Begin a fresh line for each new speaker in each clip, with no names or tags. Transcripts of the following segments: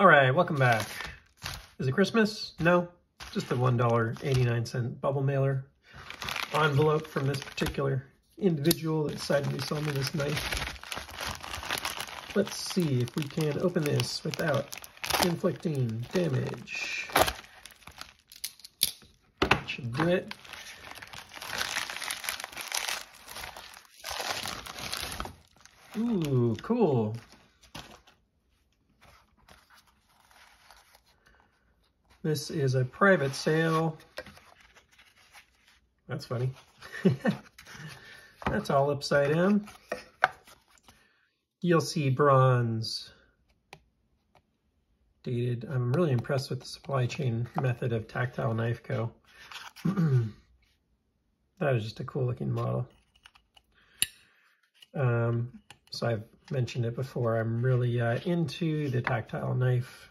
All right, welcome back. Is it Christmas? No, just a $1.89 bubble mailer envelope from this particular individual that decided to sell me this knife. Let's see if we can open this without inflicting damage. Should do it. Ooh, cool. This is a private sale. That's funny. That's all upside down. DLC bronze. Dated. I'm really impressed with the supply chain method of Tactile Knife Co. that is just a cool looking model. Um, so I've mentioned it before. I'm really uh, into the tactile knife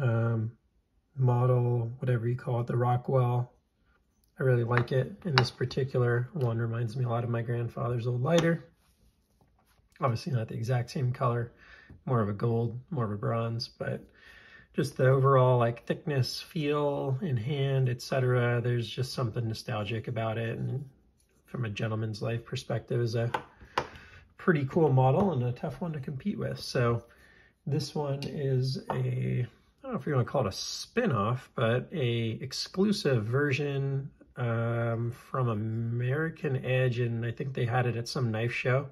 um, model, whatever you call it, the Rockwall. I really like it. And this particular one reminds me a lot of my grandfather's old lighter. Obviously not the exact same color, more of a gold, more of a bronze, but just the overall like thickness, feel in hand, etc. There's just something nostalgic about it. And from a gentleman's life perspective is a pretty cool model and a tough one to compete with. So this one is a don't know if you want to call it a spin-off, but a exclusive version um, from American Edge, and I think they had it at some knife show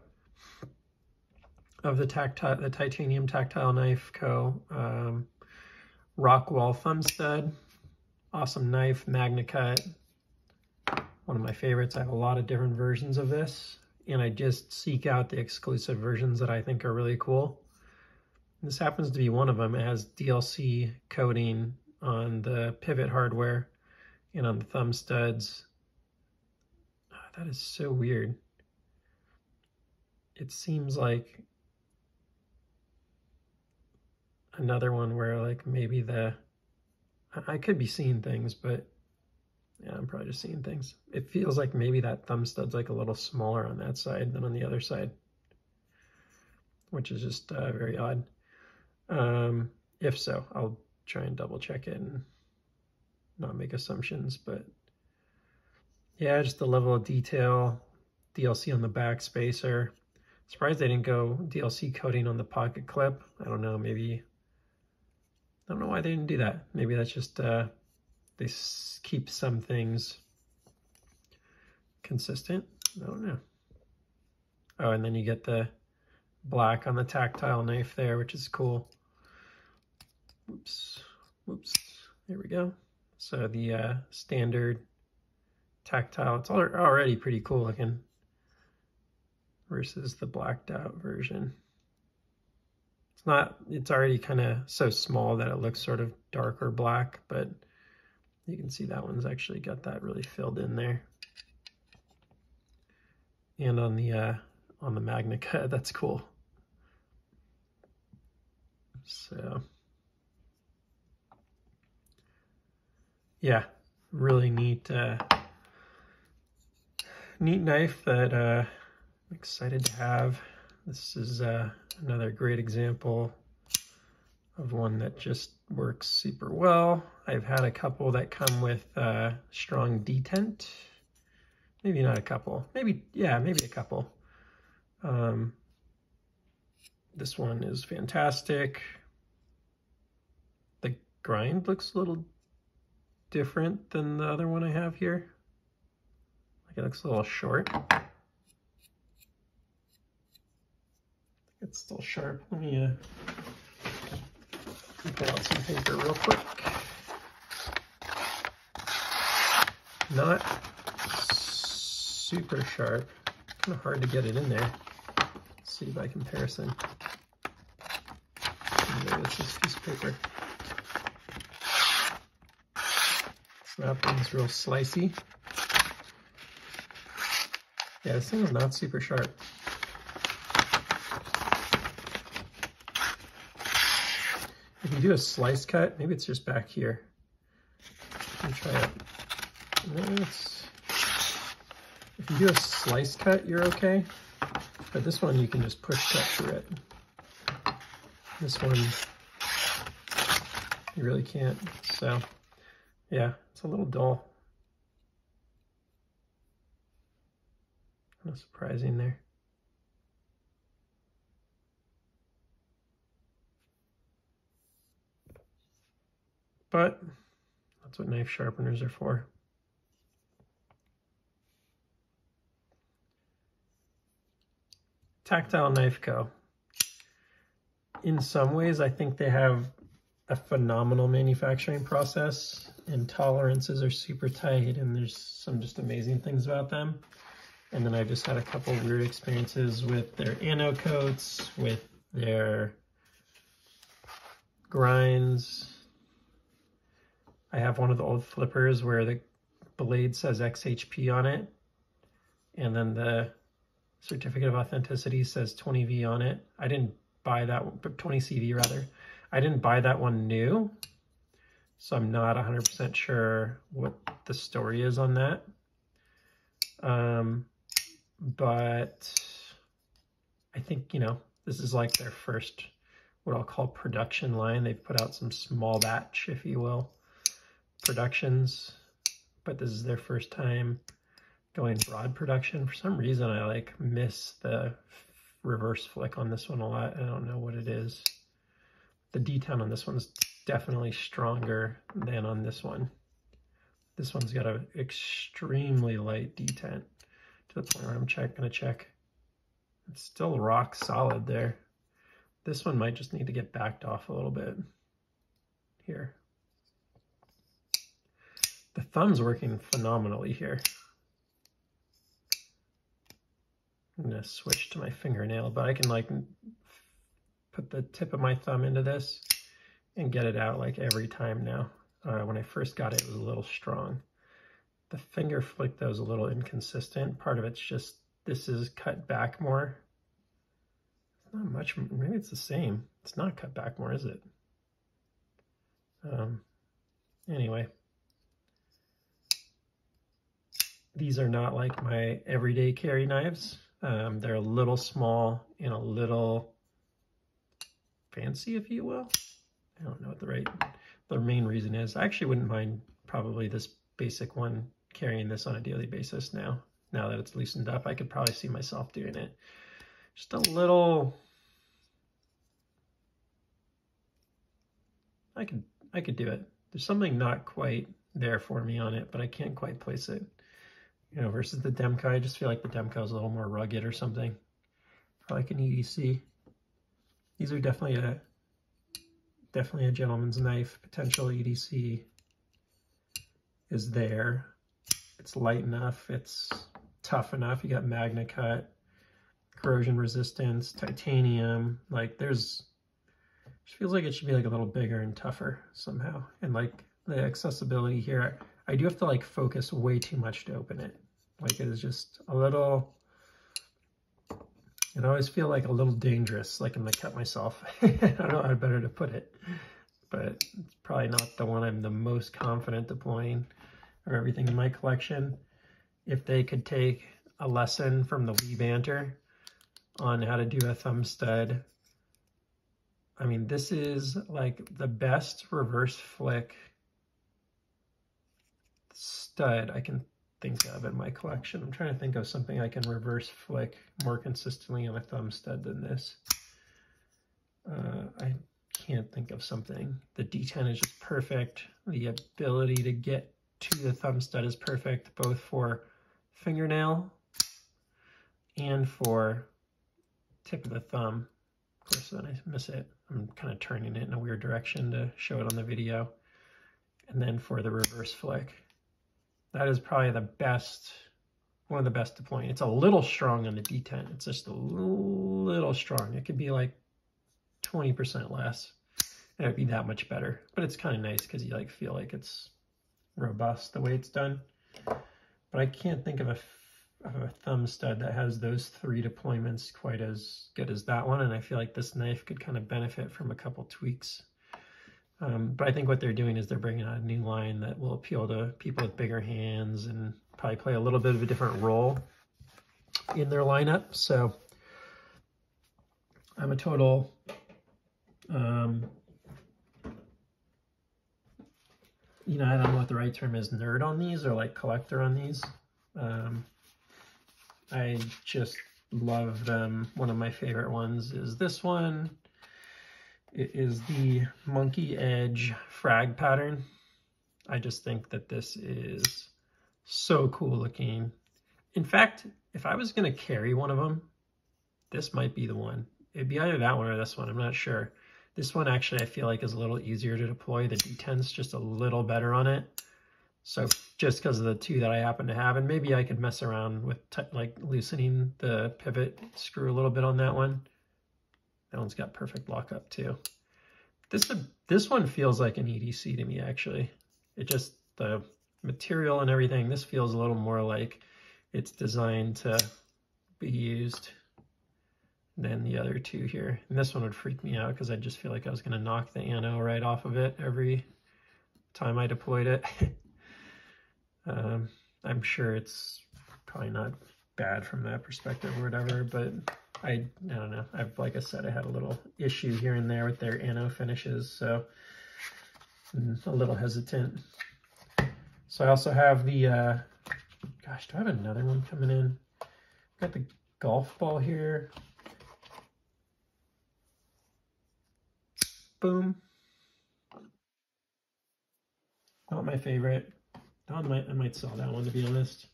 of the tactile, the titanium tactile knife co. Um, Rockwall thumb stud, awesome knife, MagnaCut, one of my favorites. I have a lot of different versions of this, and I just seek out the exclusive versions that I think are really cool. This happens to be one of them. It has DLC coating on the pivot hardware and on the thumb studs. Oh, that is so weird. It seems like another one where like maybe the, I could be seeing things, but yeah, I'm probably just seeing things. It feels like maybe that thumb stud's like a little smaller on that side than on the other side, which is just uh, very odd. Um, if so, I'll try and double check it and not make assumptions, but yeah, just the level of detail, DLC on the back spacer. Surprised they didn't go DLC coating on the pocket clip. I don't know, maybe, I don't know why they didn't do that. Maybe that's just, uh, they keep some things consistent. I don't know. Oh, and then you get the black on the tactile knife there, which is cool. Whoops, whoops, there we go. So the uh, standard tactile, it's already pretty cool looking versus the blacked out version. It's not, it's already kind of so small that it looks sort of dark or black, but you can see that one's actually got that really filled in there. And on the uh, on the Magna that's cool. So, yeah, really neat, uh, neat knife that uh, I'm excited to have. This is uh, another great example of one that just works super well. I've had a couple that come with uh, strong detent. Maybe not a couple. Maybe, yeah, maybe a couple. Um, this one is fantastic. The grind looks a little different than the other one I have here. Like it looks a little short. It's still sharp. Let me uh, out some paper real quick. Not super sharp. Kind of hard to get it in there. Let's see by comparison. There's this piece of paper. It's real slicey. Yeah, this thing is not super sharp. If you do a slice cut, maybe it's just back here. Let me try it. If you do a slice cut, you're okay. But this one, you can just push cut through it. This one, you really can't. So yeah, it's a little dull. No surprising there. But that's what knife sharpeners are for. Tactile Knife Co. In some ways, I think they have a phenomenal manufacturing process and tolerances are super tight and there's some just amazing things about them. And then I've just had a couple weird experiences with their anno coats, with their grinds. I have one of the old flippers where the blade says XHP on it. And then the certificate of authenticity says 20V on it. I didn't buy that but 20CV rather. I didn't buy that one new, so I'm not 100% sure what the story is on that. Um, but I think, you know, this is like their first, what I'll call production line. They've put out some small batch, if you will, productions, but this is their first time going broad production. For some reason, I like miss the reverse flick on this one a lot. I don't know what it is the detent on this one's definitely stronger than on this one. This one's got an extremely light detent to the point where I'm check, gonna check. It's still rock solid there. This one might just need to get backed off a little bit here. The thumb's working phenomenally here. I'm gonna switch to my fingernail, but I can like put the tip of my thumb into this and get it out like every time now. Uh, when I first got it, it was a little strong. The finger flick though is a little inconsistent. Part of it's just, this is cut back more. It's not much, maybe it's the same. It's not cut back more, is it? Um, anyway. These are not like my everyday carry knives. Um, they're a little small and a little fancy, if you will. I don't know what the right, the main reason is. I actually wouldn't mind probably this basic one carrying this on a daily basis now. Now that it's loosened up, I could probably see myself doing it. Just a little, I could, I could do it. There's something not quite there for me on it, but I can't quite place it. You know, versus the Demko, I just feel like the Demko is a little more rugged or something. Like an EDC. These are definitely a definitely a gentleman's knife. Potential EDC is there. It's light enough. It's tough enough. You got MagnaCut, corrosion resistance, titanium. Like there's, feels like it should be like a little bigger and tougher somehow. And like the accessibility here, I do have to like focus way too much to open it. Like it is just a little, and I always feel like a little dangerous, like I'm gonna cut myself. I don't know how better to put it, but it's probably not the one I'm the most confident deploying or everything in my collection. If they could take a lesson from the WE Banter on how to do a thumb stud, I mean, this is like the best reverse flick stud I can think of in my collection. I'm trying to think of something I can reverse flick more consistently on a thumb stud than this. Uh, I can't think of something. The detent is just perfect. The ability to get to the thumb stud is perfect, both for fingernail and for tip of the thumb. Of course, then I miss it. I'm kind of turning it in a weird direction to show it on the video. And then for the reverse flick. That is probably the best, one of the best deploying. It's a little strong on the detent. It's just a little strong. It could be like 20% less. And it'd be that much better. But it's kind of nice because you like feel like it's robust the way it's done. But I can't think of a, of a thumb stud that has those three deployments quite as good as that one. And I feel like this knife could kind of benefit from a couple tweaks. Um, but I think what they're doing is they're bringing out a new line that will appeal to people with bigger hands and probably play a little bit of a different role in their lineup. So I'm a total um, you know, I don't know what the right term is, nerd on these or like collector on these. Um, I just love them. One of my favorite ones is this one. It is the Monkey Edge frag pattern. I just think that this is so cool looking. In fact, if I was going to carry one of them, this might be the one. It'd be either that one or this one. I'm not sure. This one actually I feel like is a little easier to deploy. The detent's just a little better on it. So just because of the two that I happen to have, and maybe I could mess around with like loosening the pivot screw a little bit on that one. That one's got perfect lockup too. This this one feels like an EDC to me actually. It just the material and everything. This feels a little more like it's designed to be used than the other two here. And this one would freak me out because I just feel like I was going to knock the ano right off of it every time I deployed it. um, I'm sure it's probably not bad from that perspective or whatever, but I, I don't know. I've, like I said, I had a little issue here and there with their ano finishes, so I'm a little hesitant. So I also have the, uh, gosh, do I have another one coming in? Got the golf ball here. Boom. Not my favorite. I might, I might sell that one to be honest.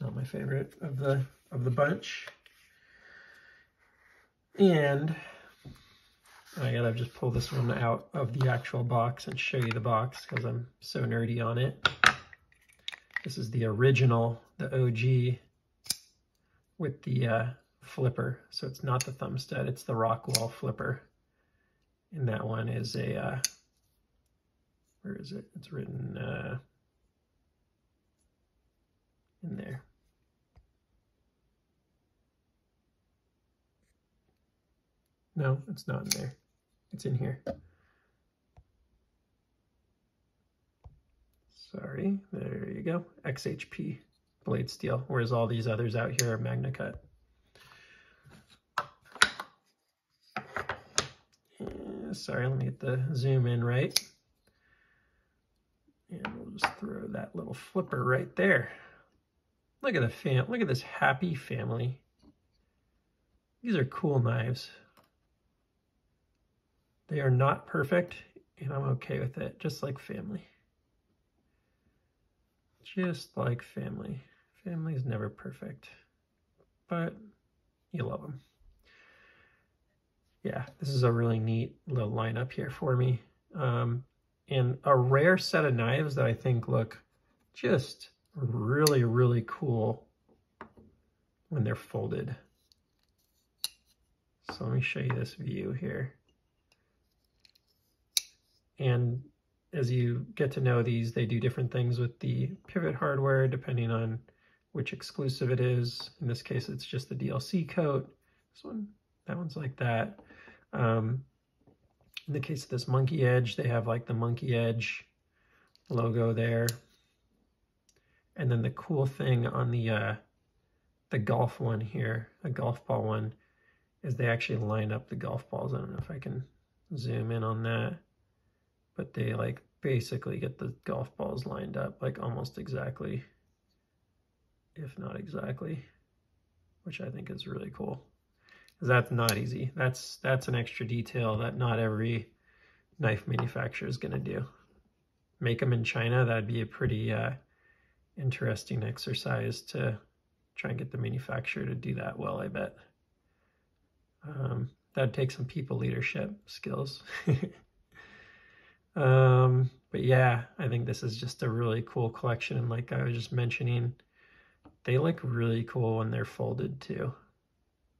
Not my favorite of the of the bunch. And I gotta just pull this one out of the actual box and show you the box because I'm so nerdy on it. This is the original, the OG with the uh, flipper. So it's not the thumb stud, it's the Rockwall flipper. And that one is a, uh, where is it? It's written uh, in there. No, it's not in there. It's in here. Sorry, there you go. XHP blade steel, whereas all these others out here are MagnaCut. Eh, sorry, let me get the zoom in right. And we'll just throw that little flipper right there. Look at the fam, look at this happy family. These are cool knives. They are not perfect, and I'm okay with it, just like family. Just like family. Family is never perfect, but you love them yeah, this is a really neat little lineup here for me. Um, and a rare set of knives that I think look just really, really cool when they're folded. So let me show you this view here. And as you get to know these, they do different things with the pivot hardware depending on which exclusive it is. In this case, it's just the DLC coat. This one, that one's like that. Um, in the case of this Monkey Edge, they have like the Monkey Edge logo there. And then the cool thing on the uh, the golf one here, a golf ball one, is they actually line up the golf balls. I don't know if I can zoom in on that, but they like basically get the golf balls lined up like almost exactly, if not exactly, which I think is really cool Cause that's not easy. That's that's an extra detail that not every knife manufacturer is going to do. Make them in China, that'd be a pretty uh, interesting exercise to try and get the manufacturer to do that well, I bet. Um, that'd take some people leadership skills. um, but yeah, I think this is just a really cool collection. And like I was just mentioning, they look really cool when they're folded too.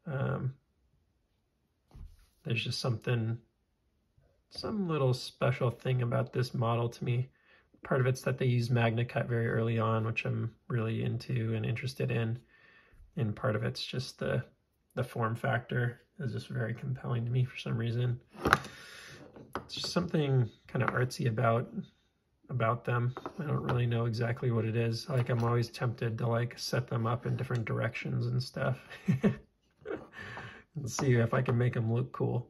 Um, there's just something, some little special thing about this model to me. Part of it's that they use MagnaCut very early on, which I'm really into and interested in. And part of it's just the, the form factor is just very compelling to me for some reason. It's just something kind of artsy about about them. I don't really know exactly what it is. Like I'm always tempted to like set them up in different directions and stuff. and see if I can make them look cool.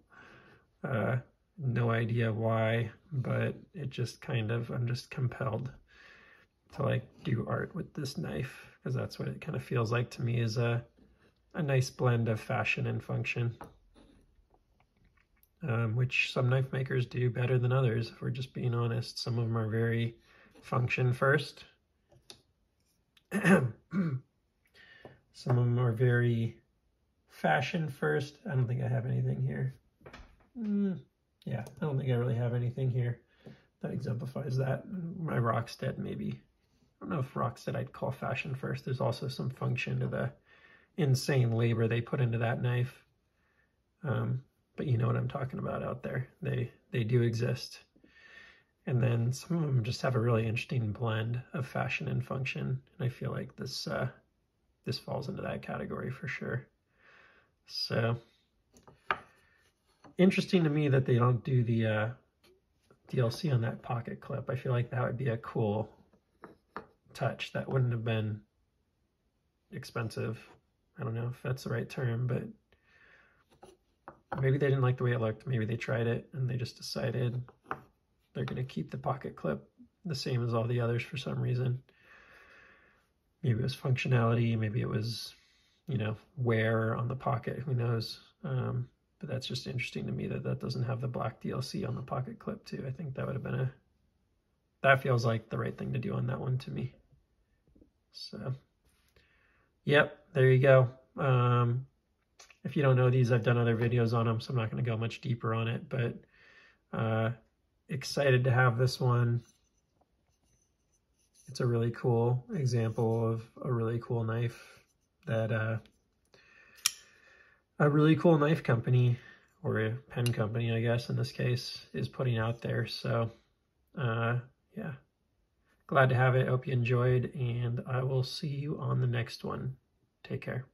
Uh, no idea why, but it just kind of, I'm just compelled to like do art with this knife because that's what it kind of feels like to me is a, a nice blend of fashion and function. Um, which some knife makers do better than others, if we're just being honest. Some of them are very function first. some of them are very fashion first. I don't think I have anything here. Mm, yeah, I don't think I really have anything here that exemplifies that. My Rockstead maybe. I don't know if Rockstead I'd call fashion first. There's also some function to the insane labor they put into that knife. Um, but you know what I'm talking about out there. They they do exist. And then some of them just have a really interesting blend of fashion and function. And I feel like this uh, this falls into that category for sure. So interesting to me that they don't do the uh, DLC on that pocket clip. I feel like that would be a cool touch. That wouldn't have been expensive. I don't know if that's the right term, but maybe they didn't like the way it looked. Maybe they tried it and they just decided they're going to keep the pocket clip the same as all the others for some reason. Maybe it was functionality. Maybe it was, you know, wear on the pocket. Who knows? Um, but that's just interesting to me that that doesn't have the black DLC on the pocket clip too. I think that would have been a, that feels like the right thing to do on that one to me. So, yep, there you go. Um, if you don't know these, I've done other videos on them, so I'm not going to go much deeper on it, but uh, excited to have this one. It's a really cool example of a really cool knife that uh, a really cool knife company or a pen company, I guess, in this case, is putting out there. So, uh, yeah, glad to have it. Hope you enjoyed, and I will see you on the next one. Take care.